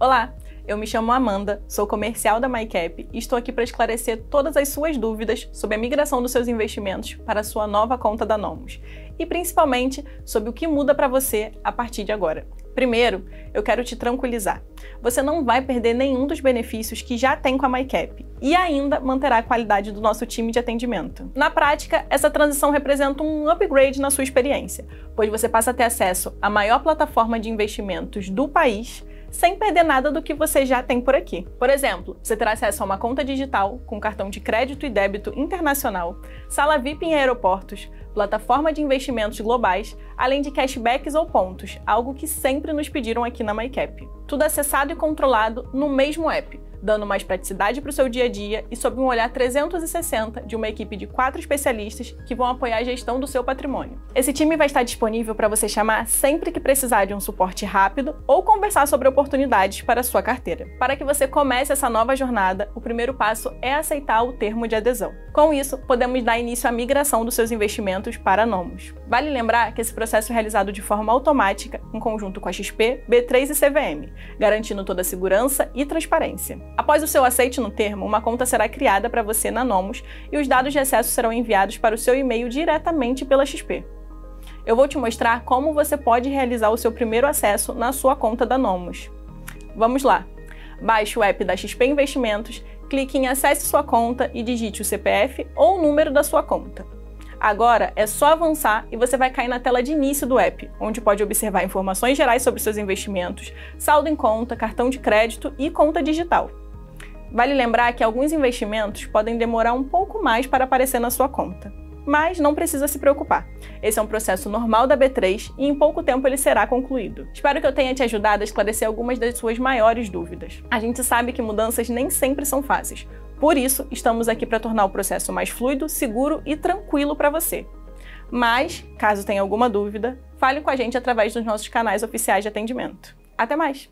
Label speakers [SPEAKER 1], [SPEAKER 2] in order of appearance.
[SPEAKER 1] Olá, eu me chamo Amanda, sou comercial da MyCap e estou aqui para esclarecer todas as suas dúvidas sobre a migração dos seus investimentos para a sua nova conta da Nomos e principalmente sobre o que muda para você a partir de agora. Primeiro, eu quero te tranquilizar. Você não vai perder nenhum dos benefícios que já tem com a MyCap e ainda manterá a qualidade do nosso time de atendimento. Na prática, essa transição representa um upgrade na sua experiência, pois você passa a ter acesso à maior plataforma de investimentos do país sem perder nada do que você já tem por aqui. Por exemplo, você terá acesso a uma conta digital com cartão de crédito e débito internacional, sala VIP em aeroportos, plataforma de investimentos globais, além de cashbacks ou pontos, algo que sempre nos pediram aqui na MyCap. Tudo acessado e controlado no mesmo app dando mais praticidade para o seu dia a dia e sob um olhar 360 de uma equipe de quatro especialistas que vão apoiar a gestão do seu patrimônio. Esse time vai estar disponível para você chamar sempre que precisar de um suporte rápido ou conversar sobre oportunidades para a sua carteira. Para que você comece essa nova jornada, o primeiro passo é aceitar o termo de adesão. Com isso, podemos dar início à migração dos seus investimentos para Nomos. Vale lembrar que esse processo é realizado de forma automática, em conjunto com a XP, B3 e CVM, garantindo toda a segurança e transparência. Após o seu aceite no termo, uma conta será criada para você na Nomos e os dados de acesso serão enviados para o seu e-mail diretamente pela XP. Eu vou te mostrar como você pode realizar o seu primeiro acesso na sua conta da Nomos. Vamos lá! Baixe o app da XP Investimentos, clique em Acesse sua conta e digite o CPF ou o número da sua conta. Agora é só avançar e você vai cair na tela de início do app, onde pode observar informações gerais sobre seus investimentos, saldo em conta, cartão de crédito e conta digital. Vale lembrar que alguns investimentos podem demorar um pouco mais para aparecer na sua conta. Mas não precisa se preocupar. Esse é um processo normal da B3 e em pouco tempo ele será concluído. Espero que eu tenha te ajudado a esclarecer algumas das suas maiores dúvidas. A gente sabe que mudanças nem sempre são fáceis, por isso, estamos aqui para tornar o processo mais fluido, seguro e tranquilo para você. Mas, caso tenha alguma dúvida, fale com a gente através dos nossos canais oficiais de atendimento. Até mais!